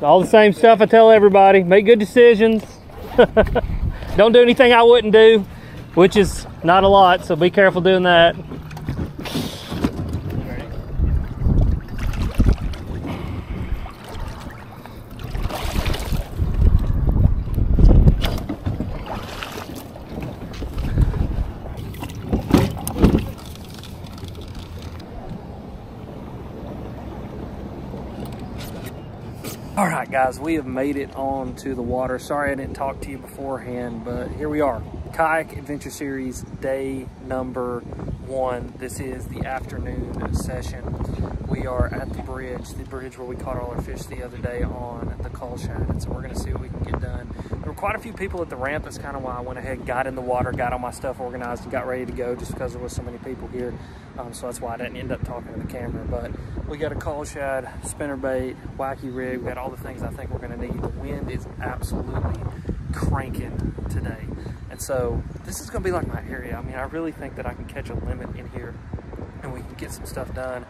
All the same stuff I tell everybody. Make good decisions. Don't do anything I wouldn't do, which is not a lot, so be careful doing that. All right, guys, we have made it on to the water. Sorry I didn't talk to you beforehand, but here we are. Kayak Adventure Series day number one. This is the afternoon session. We are at the bridge, the bridge where we caught all our fish the other day on the Cull Shad. And so we're gonna see what we can get done. There were quite a few people at the ramp. That's kind of why I went ahead, got in the water, got all my stuff organized, and got ready to go just because there was so many people here. Um, so that's why I didn't end up talking to the camera. But we got a Cull Shad, spinnerbait, wacky rig. We got all the things I think we're gonna need. The wind is absolutely cranking today. And so this is gonna be like my area. I mean, I really think that I can catch a limit in here and we can get some stuff done.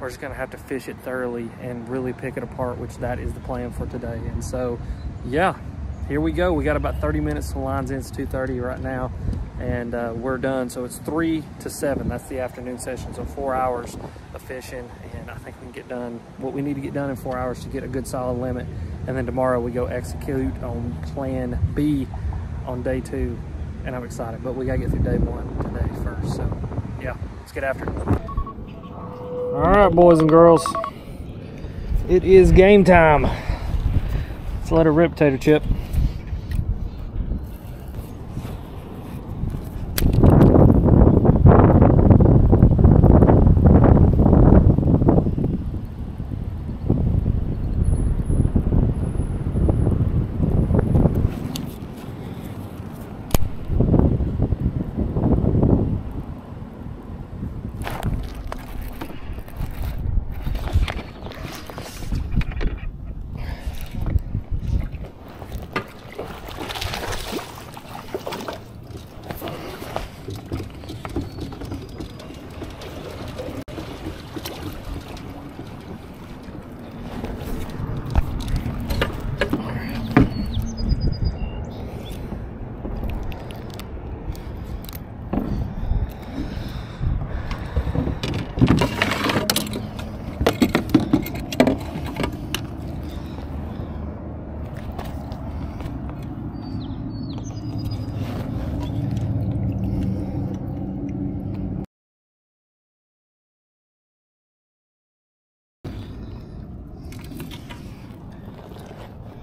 We're just gonna have to fish it thoroughly and really pick it apart, which that is the plan for today. And so, yeah, here we go. We got about 30 minutes to lines in. It's 2.30 right now and uh, we're done. So it's three to seven. That's the afternoon session. So four hours of fishing and I think we can get done what we need to get done in four hours to get a good solid limit. And then tomorrow we go execute on plan B on day two and I'm excited, but we gotta get through day one today first. So yeah, let's get after it. All right, boys and girls, it is game time. Let's let her rip, Tater Chip.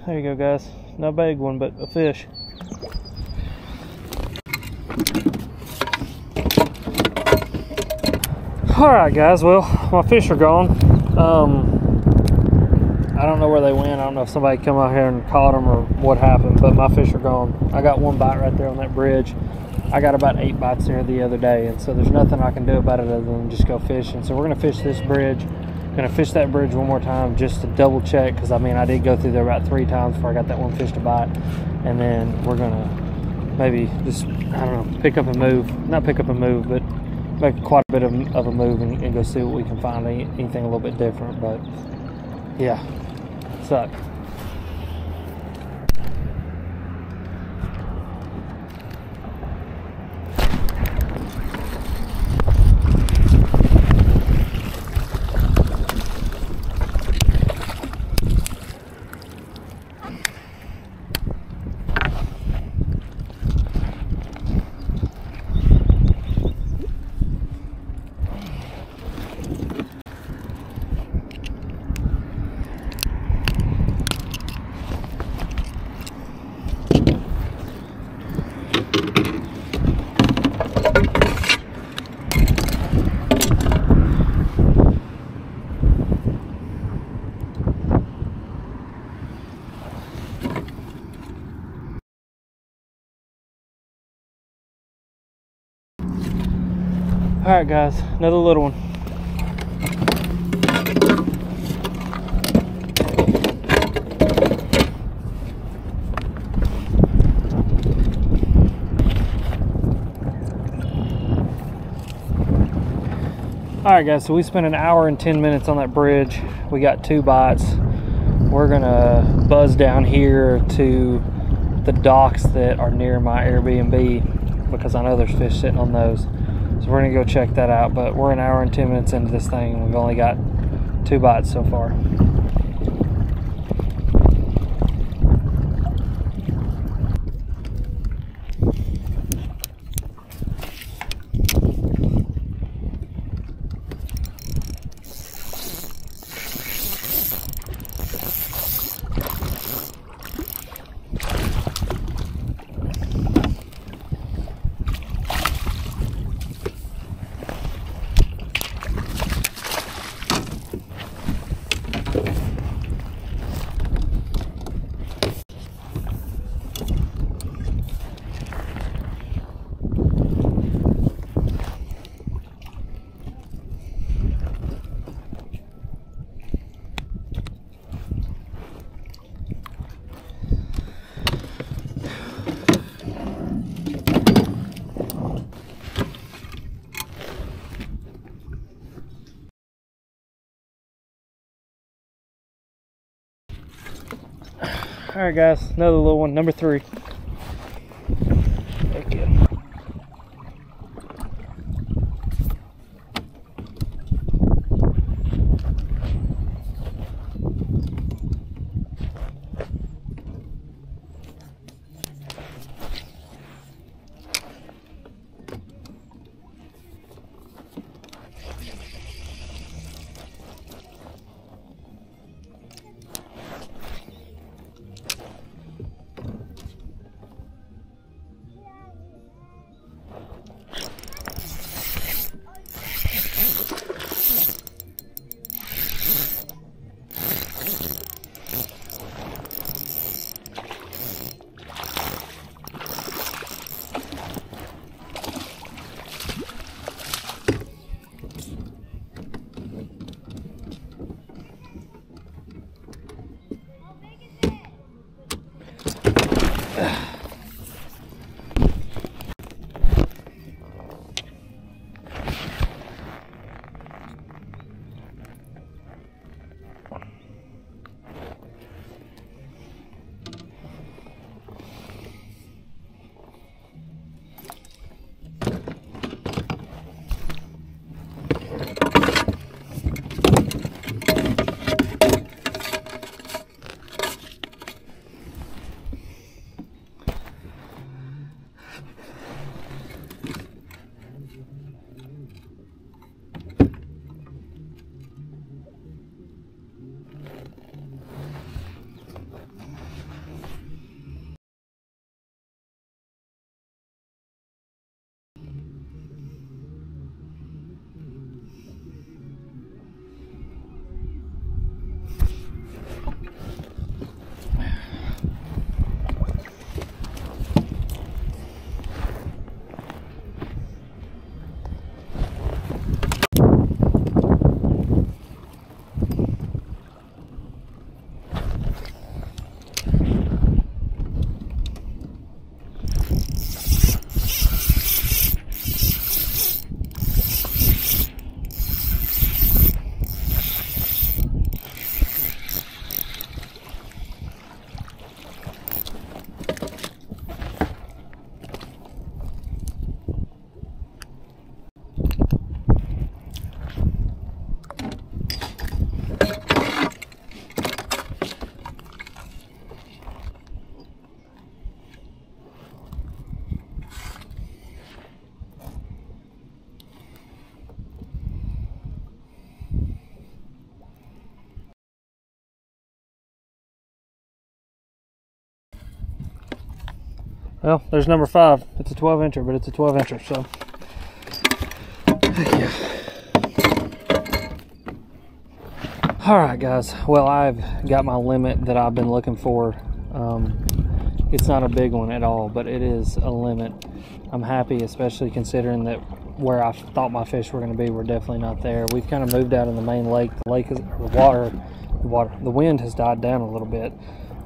There you go, guys. Not a big one, but a fish. All right, guys. Well, my fish are gone. Um, I don't know where they went. I don't know if somebody come out here and caught them or what happened, but my fish are gone. I got one bite right there on that bridge. I got about eight bites there the other day, and so there's nothing I can do about it other than just go fishing. So we're gonna fish this bridge. Gonna fish that bridge one more time just to double check because I mean I did go through there about three times before I got that one fish to bite, and then we're gonna maybe just I don't know pick up and move, not pick up and move, but make quite a bit of, of a move and, and go see what we can find anything a little bit different. But yeah, suck. All right, guys, another little one. All right, guys, so we spent an hour and 10 minutes on that bridge. We got two bites. we're gonna buzz down here to the docks that are near my Airbnb because I know there's fish sitting on those. So we're gonna go check that out. But we're an hour and 10 minutes into this thing and we've only got two bites so far. All right, guys, another little one, number three. Well, there's number five. It's a 12 incher, but it's a 12 incher, so. Yeah. All right, guys. Well, I've got my limit that I've been looking for. Um, it's not a big one at all, but it is a limit. I'm happy, especially considering that where I thought my fish were going to be, we're definitely not there. We've kind of moved out in the main lake. The lake is the water, the water, the wind has died down a little bit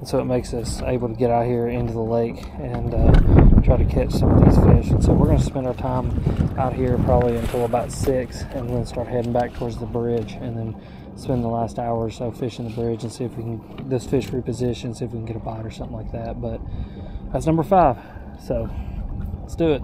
And so it makes us able to get out here into the lake and uh, try to catch some of these fish. And so we're going to spend our time out here probably until about 6 and then start heading back towards the bridge and then spend the last hour or so fishing the bridge and see if we can, this fish reposition, see if we can get a bite or something like that. But that's number five. So let's do it.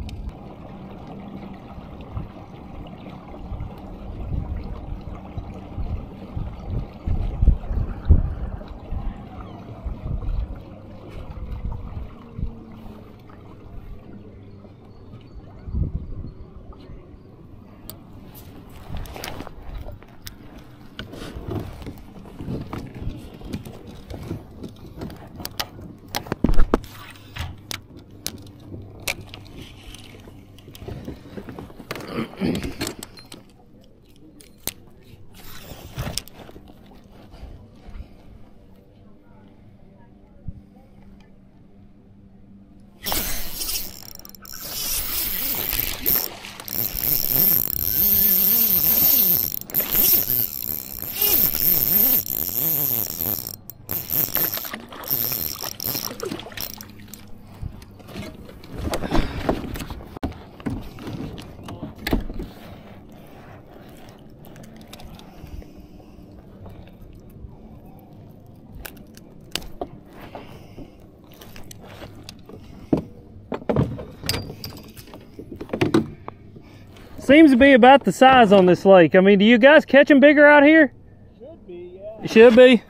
Seems to be about the size on this lake. I mean, do you guys catch them bigger out here? Should be, yeah. Should be.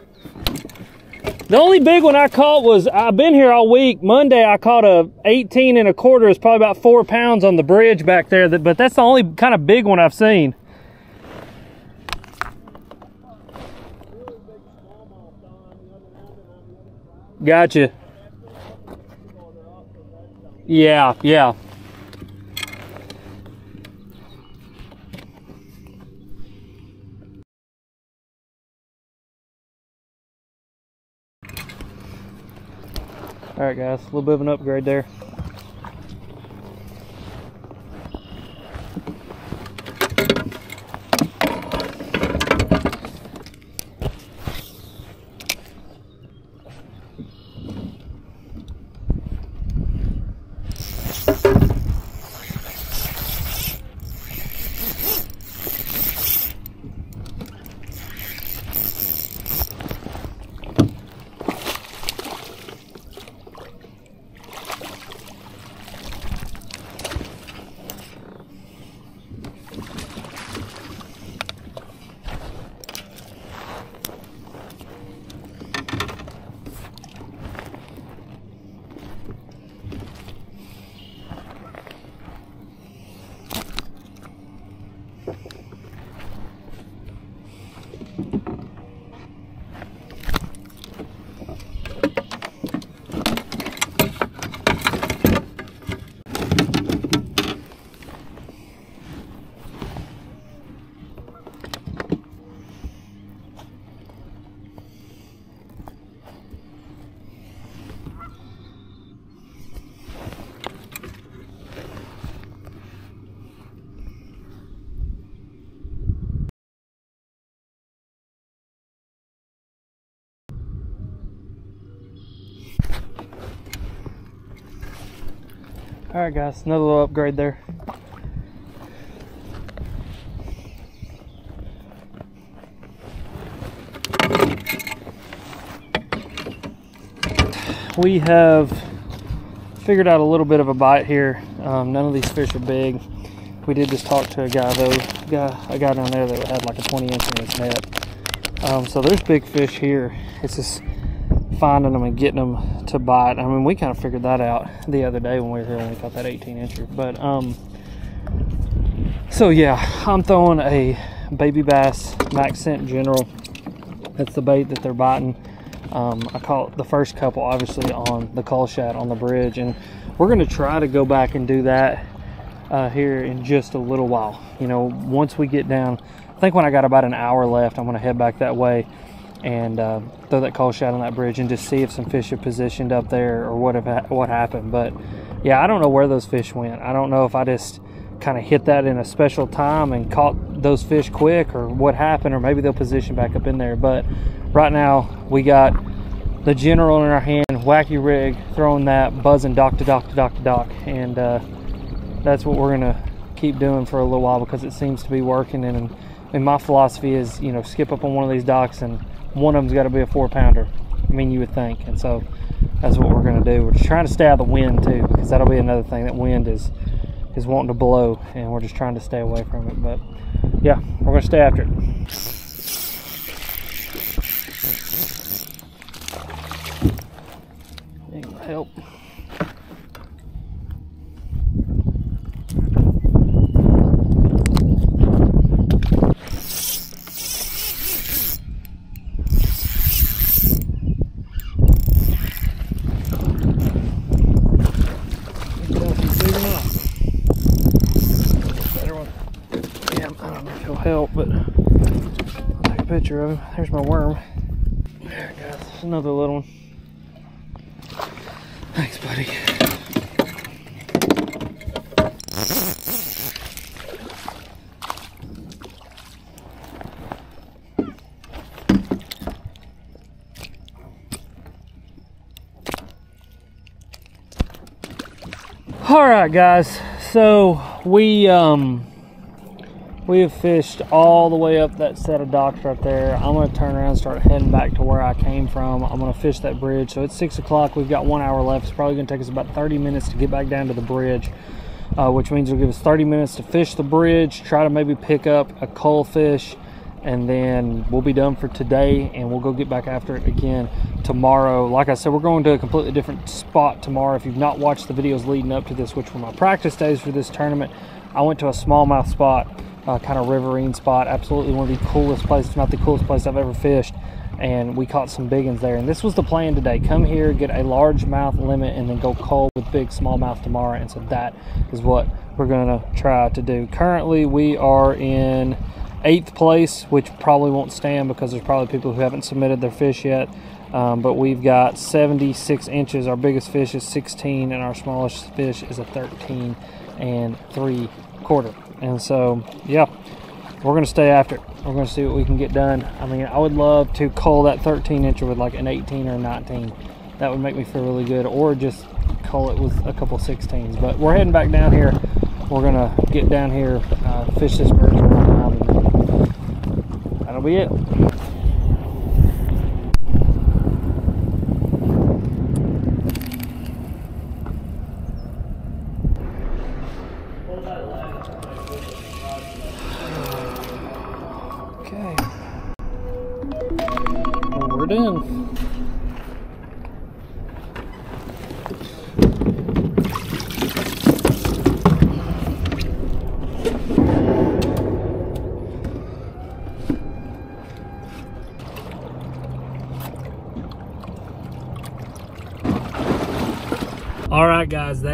The only big one I caught was, I've been here all week. Monday I caught a 18 and a quarter. It's probably about four pounds on the bridge back there. But that's the only kind of big one I've seen. Gotcha. Yeah, yeah. All right, guys, a little bit of an upgrade there. All right, guys, another little upgrade there. We have figured out a little bit of a bite here. Um, none of these fish are big. We did just talk to a guy though, guy, a guy down there that had like a 20 inch in his net. Um, so there's big fish here. It's just finding them and getting them to bite. I mean, we kind of figured that out the other day when we were here when we caught that 18 incher. But um, so yeah, I'm throwing a baby bass MaxScent General. That's the bait that they're biting. Um, I caught the first couple obviously on the Cull Shad on the bridge, and we're gonna try to go back and do that uh, here in just a little while. You know, once we get down, I think when I got about an hour left, I'm gonna head back that way and uh, throw that Cull Shad on that bridge and just see if some fish are positioned up there or what have what happened. But yeah, I don't know where those fish went. I don't know if I just kind of hit that in a special time and caught those fish quick or what happened or maybe they'll position back up in there. But right now we got the general in our hand, wacky rig, throwing that, buzzing dock to dock to dock to dock. And uh, that's what we're gonna keep doing for a little while because it seems to be working. And, and my philosophy is, you know, skip up on one of these docks and one of them's got to be a four pounder. I mean, you would think. And so that's what we're gonna do. We're just trying to stay out of the wind too because that'll be another thing. That wind is is wanting to blow and we're just trying to stay away from it. But yeah, we're gonna stay after it. help, but I'll take a picture of. There's my worm. There, guys, another little one. Thanks, buddy. All right, guys. So we um we have fished all the way up that set of docks right there. I'm gonna turn around and start heading back to where I came from. I'm gonna fish that bridge. So it's six o'clock, we've got one hour left. It's probably gonna take us about 30 minutes to get back down to the bridge, uh, which means it'll give us 30 minutes to fish the bridge, try to maybe pick up a cull fish, and then we'll be done for today and we'll go get back after it again tomorrow like i said we're going to a completely different spot tomorrow if you've not watched the videos leading up to this which were my practice days for this tournament i went to a smallmouth spot uh, kind of riverine spot. Absolutely one of the coolest places, not the coolest place I've ever fished. And we caught some big ones there. And this was the plan today. Come here, get a largemouth limit, and then go cull with big smallmouth tomorrow. And so that is what we're going to try to do. Currently, we are in eighth place, which probably won't stand because there's probably people who haven't submitted their fish yet. Um, but we've got 76 inches. Our biggest fish is 16, and our smallest fish is a 13 and three quarter. And so, yeah, we're going to stay after it. We're going to see what we can get done. I mean, I would love to cull that 13 incher with like an 18 or 19. That would make me feel really good. Or just cull it with a couple 16s. But we're heading back down here. We're going to get down here, uh, fish this bird that'll be it.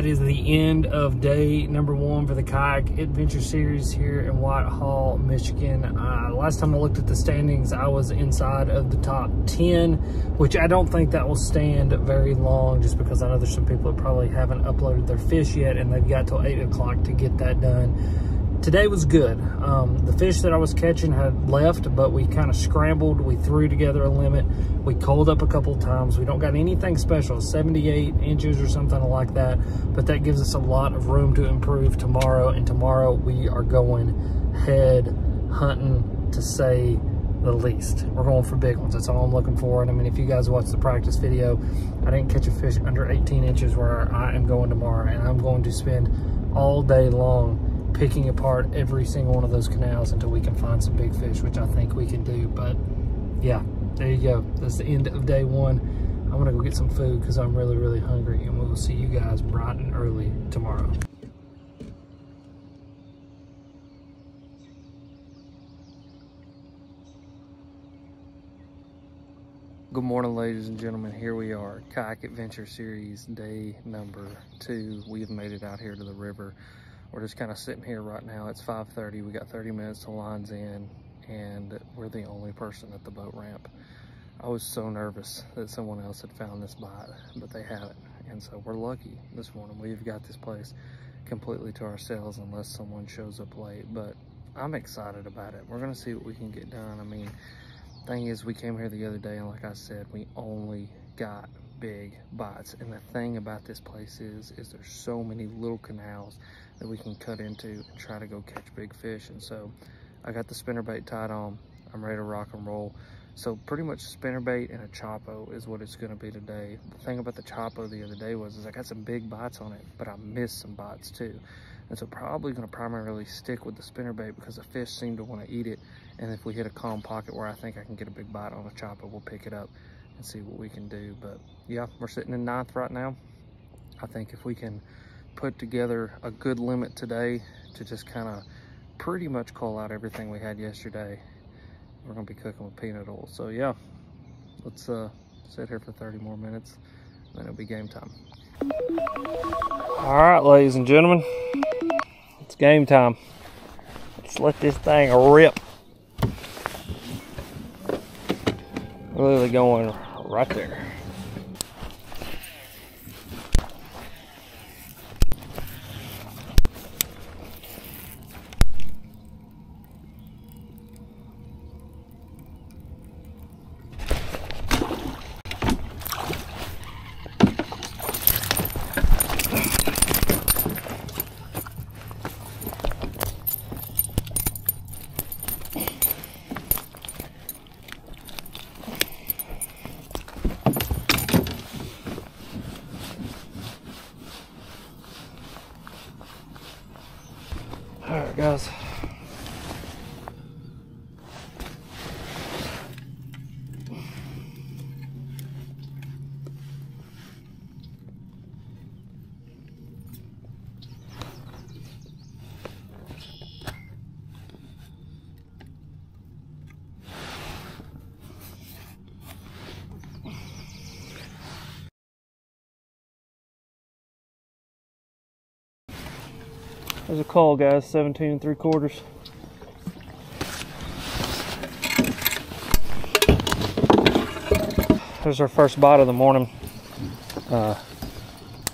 Is the end of day number one for the Kayak Adventure Series here in Whitehall, Michigan. Uh, last time I looked at the standings, I was inside of the top 10, which I don't think that will stand very long just because I know there's some people that probably haven't uploaded their fish yet and they've got till 8 o'clock to get that done today was good. Um, the fish that I was catching had left, but we kind of scrambled. We threw together a limit. We cold up a couple times. We don't got anything special, 78 inches or something like that, but that gives us a lot of room to improve tomorrow. And tomorrow we are going head hunting to say the least. We're going for big ones. That's all I'm looking for. And I mean, if you guys watch the practice video, I didn't catch a fish under 18 inches where I am going tomorrow. And I'm going to spend all day long picking apart every single one of those canals until we can find some big fish, which I think we can do. But yeah, there you go. That's the end of day one. I'm gonna go get some food because I'm really, really hungry and we'll see you guys bright and early tomorrow. Good morning, ladies and gentlemen. Here we are, Kayak Adventure Series, day number two. We have made it out here to the river we're just kind of sitting here right now. It's 5.30. We got 30 minutes to lines in, and we're the only person at the boat ramp. I was so nervous that someone else had found this bite, but they haven't. And so we're lucky this morning. We've got this place completely to ourselves unless someone shows up late. But I'm excited about it. We're to see what we can get done. I mean, thing is, we came here the other day, and like I said, we only got big bites. And the thing about this place is, is there's so many little canals that we can cut into and try to go catch big fish. And so I got the spinnerbait tied on. I'm ready to rock and roll. So pretty much spinnerbait and a Choppo is what it's gonna be today. The thing about the Choppo the other day was is I got some big bites on it, but I missed some bites too. And so probably gonna primarily stick with the spinnerbait because the fish seem to wanna eat it. And if we hit a calm pocket where I think I can get a big bite on a Choppo, we'll pick it up and see what we can do. But yeah, we're sitting in ninth right now. I think if we can put together a good limit today to just kind of pretty much cull out everything we had yesterday we're gonna be cooking with peanut oil. So yeah, let's uh, sit here for 30 more minutes, and then it'll be game time. All right, ladies and gentlemen, it's game time. Let's let this thing rip. Literally going right there. guys. There's a cull, guys, 17 and 3 quarters. There's our first bite of the morning. Uh,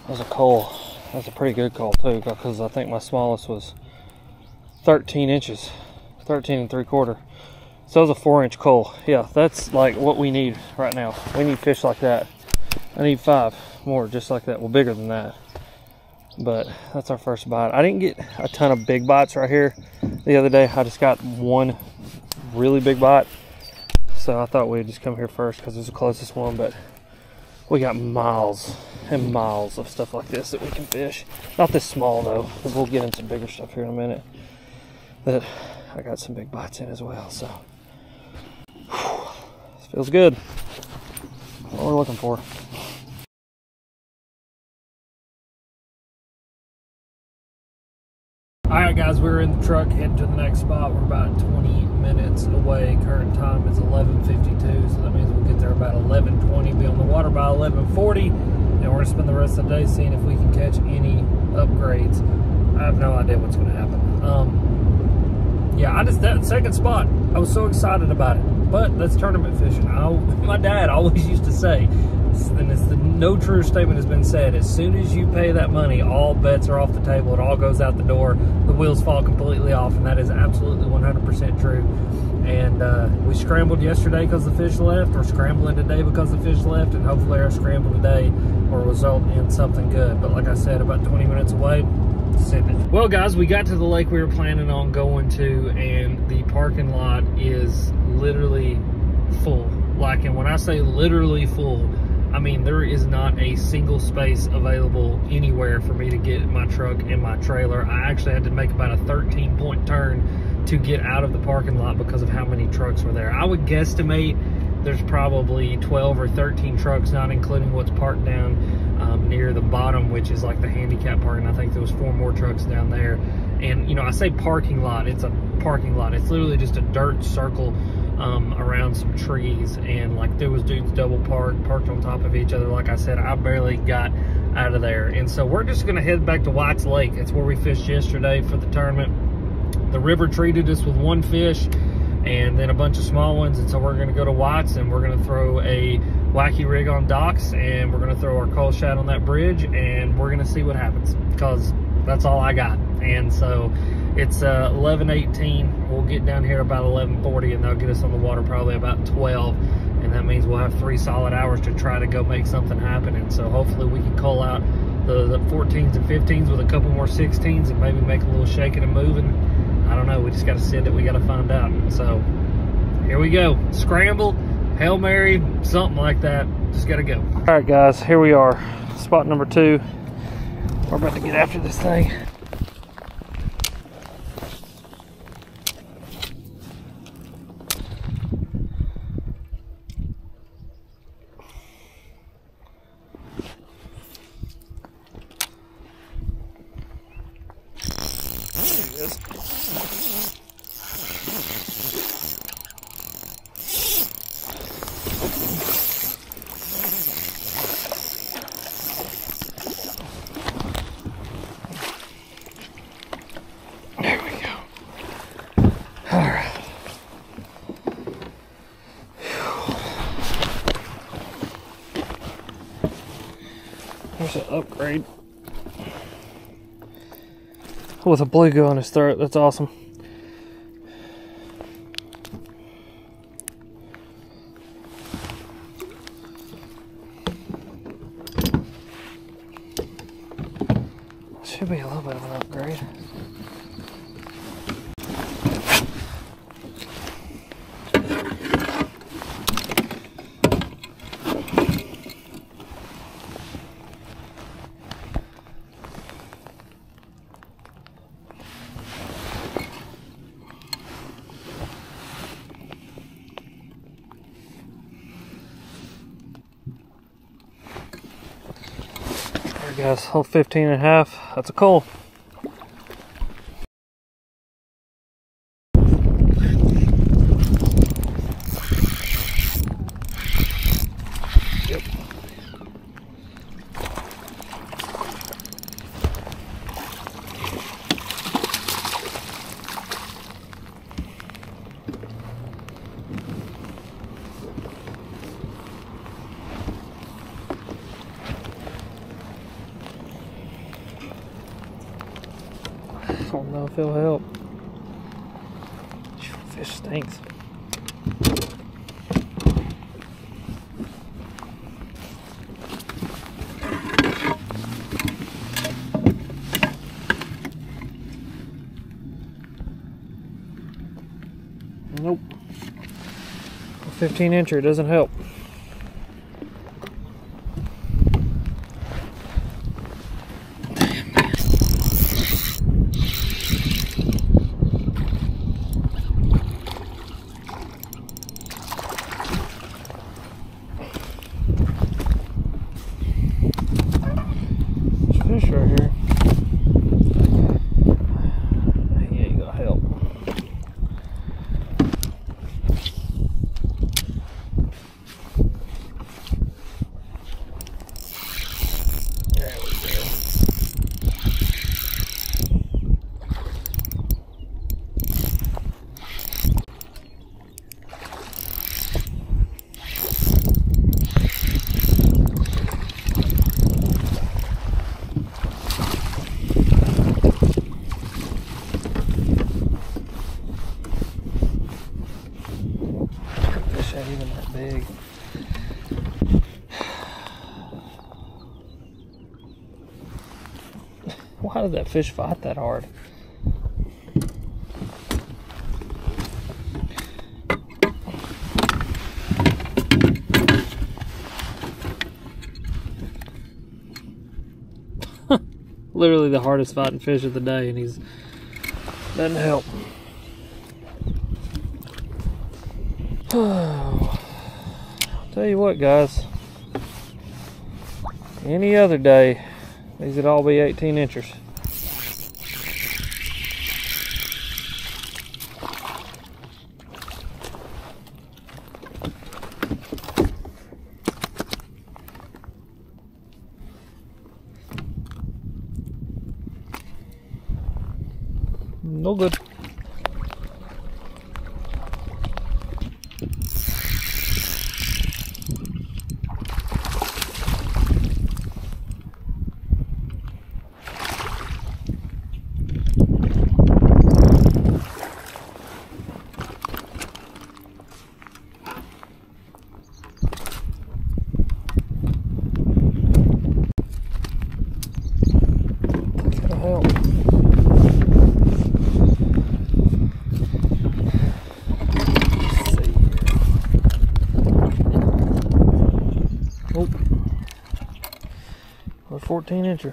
that a cull. That's a pretty good cull too, because I think my smallest was 13 inches, 13 and 3 quarter. So it was a 4 inch cull. Yeah, that's like what we need right now. We need fish like that. I need five more just like that. Well, bigger than that but that's our first bite. I didn't get a ton of big bites right here the other day. I just got one really big bite. So I thought we'd just come here first because it's the closest one, but we got miles and miles of stuff like this that we can fish. Not this small though, we'll get into bigger stuff here in a minute. That I got some big bites in as well, so. Whew, feels good. What we're looking for. All right, guys, we're in the truck heading to the next spot. We're about 20 minutes away. Current time is 11:52, so that means we'll get there about 11:20. Be on the water by 11:40, and we're gonna spend the rest of the day seeing if we can catch any upgrades. I have no idea what's gonna happen. Um, yeah, I just that second spot. I was so excited about it, but that's tournament fishing. I, my dad always used to say, and it's the, no true statement has been said. As soon as you pay that money, all bets are off the table. It all goes out the door. The wheels fall completely off, and that is absolutely 100% true. And uh, we scrambled yesterday because the fish left. We're scrambling today because the fish left, and hopefully our scramble today will result in something good. But like I said, about 20 minutes away, well, guys, we got to the lake we were planning on going to, and the parking lot is literally full. Like, and when I say literally full, I mean, there is not a single space available anywhere for me to get my truck and my trailer. I actually had to make about a 13 point turn to get out of the parking lot because of how many trucks were there. I would guesstimate there's probably 12 or 13 trucks, not including what's parked down um, near the bottom, which is like the handicap parking. I think there was four more trucks down there. And, you know, I say parking lot, it's a parking lot. It's literally just a dirt circle um, around some trees and like there was dudes double parked, parked on top of each other. Like I said, I barely got out of there. And so we're just gonna head back to White's Lake. It's where we fished yesterday for the tournament. The river treated us with one fish and then a bunch of small ones. And so we're gonna go to White's and we're gonna throw a wacky rig on docks and we're gonna throw our Cull Shad on that bridge and we're gonna see what happens because that's all I got. And so it's uh, 11:18. We'll get down here about 11:40, and they'll get us on the water probably about 12, and that means we'll have three solid hours to try to go make something happen. And so hopefully we can cull out the, the 14s and 15s with a couple more 16s and maybe make a little shaking and moving. I don't know. We just got to sit it. We got to find out. So here we go. Scramble, Hail Mary, something like that. Just got to go. All right, guys, here we are. Spot number two. We're about to get after this thing. There's an upgrade. A bluegill on his throat. That's awesome. Should be a little bit of an upgrade. Whole 15 and a half. That's a cull. Yep. I it'll help. Fish stinks. Nope. A 15 incher doesn't help. There's fish right here. He ain't gonna help. There we go. Fish ain't even that big. That fish fight that hard? Literally the hardest fighting fish of the day, and he's doesn't help. Tell you what, guys. Any other day, these would all be 18 inches. A 14 incher.